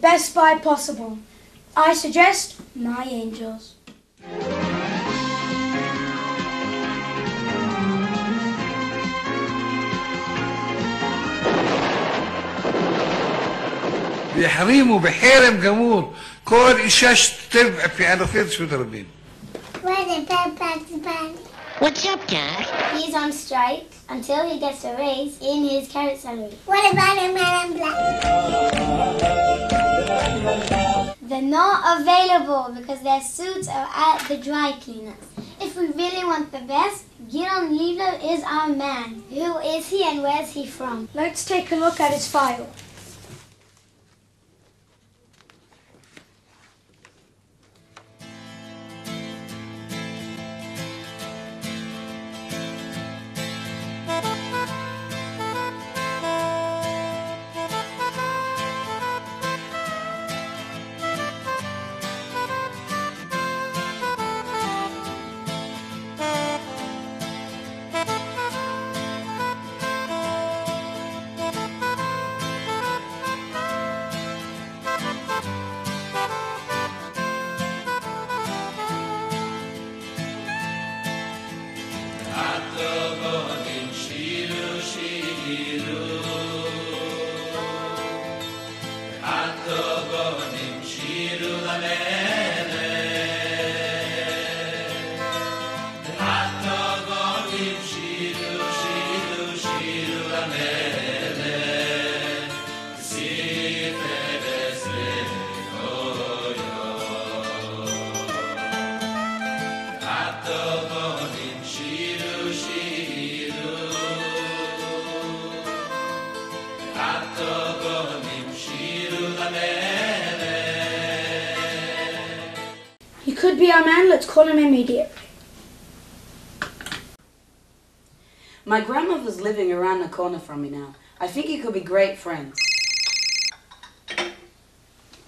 best spy possible. I suggest my angels. بحريم وبحارم جمهور كل إشاش تبع في أنا فين شو تربين Where the bad Bugs Bunny? What's up, Doc? He's on strike until he gets a raise in his carrot salary. What about a man in black? They're not available because their suits are at the dry cleaners. If we really want the best, Gidon Leibler is our man. Who is he and where's he from? Let's take a look at his file. Could be our man. Let's call him immediately. My grandmother's living around the corner from me now. I think you could be great friends.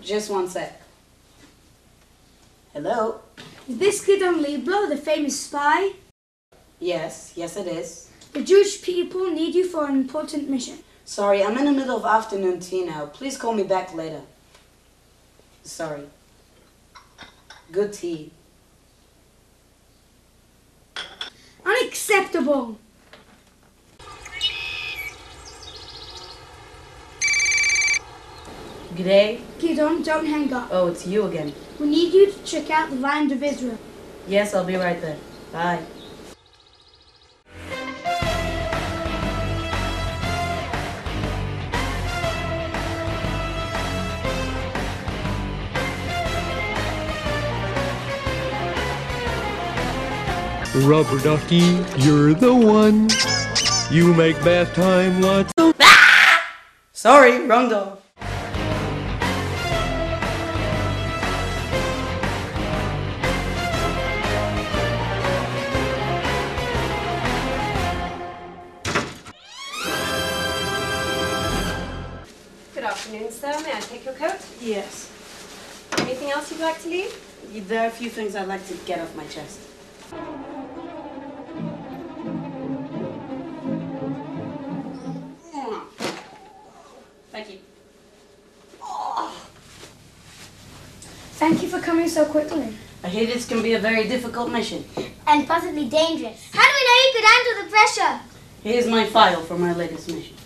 Just one sec. Hello? Is this Gidon Leibler, the famous spy? Yes, yes it is. The Jewish people need you for an important mission. Sorry, I'm in the middle of afternoon tea now. Please call me back later. Sorry. Good tea. Unacceptable! G'day. Gidon, don't hang up. Oh, it's you again. We need you to check out the land of Israel. Yes, I'll be right there. Bye. Rubber ducky, you're the one. You make bath time lots of ah! Sorry, wrong door. Good afternoon, sir. May I take your coat? Yes. Anything else you'd like to leave? There are a few things I'd like to get off my chest. Coming so quickly. I hear this can be a very difficult mission. And possibly dangerous. How do we know you could handle the pressure? Here's my file for my latest mission.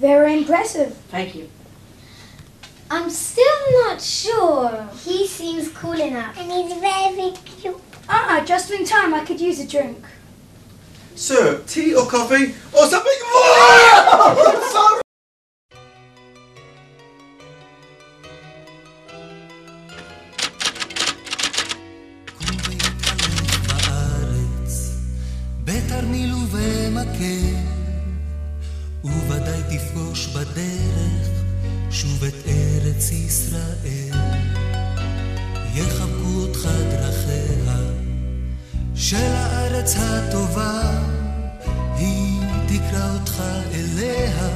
Very impressive. Thank you. I'm still not sure. He seems cool enough. And he's very cute. Ah, just in time. I could use a drink. Sir, tea or coffee or something more? שוב את ארץ ישראל. יחבקו אותך דרכיה של הארץ הטובה, היא תקרא אותך אליה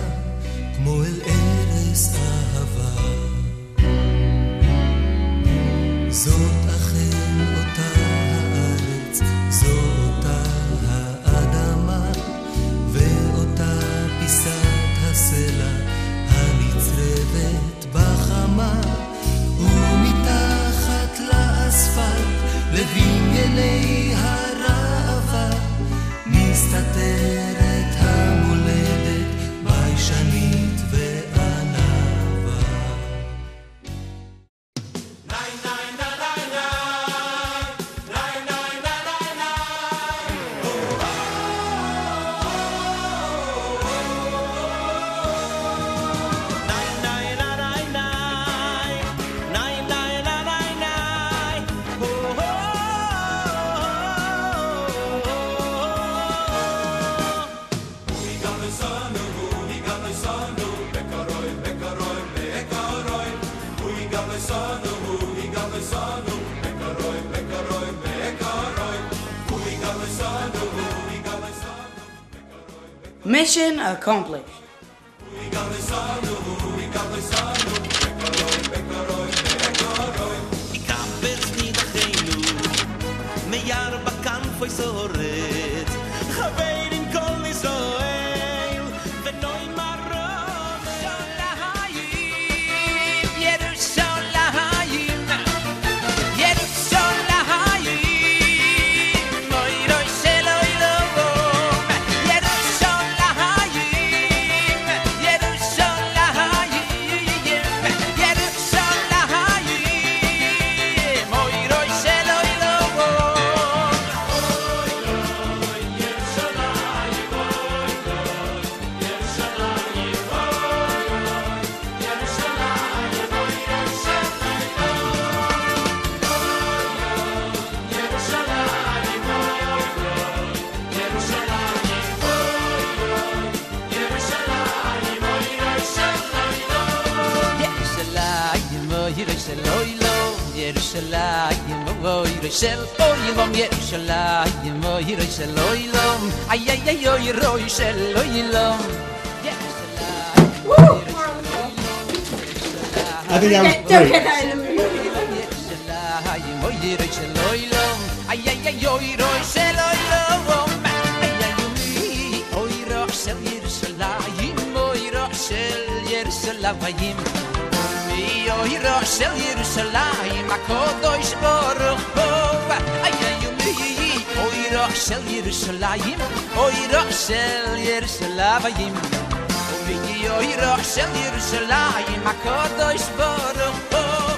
כמו אל ארץ אהבה. זאת Mission accomplished. בשל אוי לום ירושלים ay, ay, של אוי לום איי איי איי אוי רוי של אוי לום ירושלים אוי רוי של ay, ay, איי איי איי אוי רוי של אוי לום אוי רוי של ירושלים אוי רוי של ירושלים יוירו של ירושלים הקודש ברוך בו איי איי יומי יוירו של ירושלים יוירו של ירושלים יוירו של ירושלים הקודש ברוך בו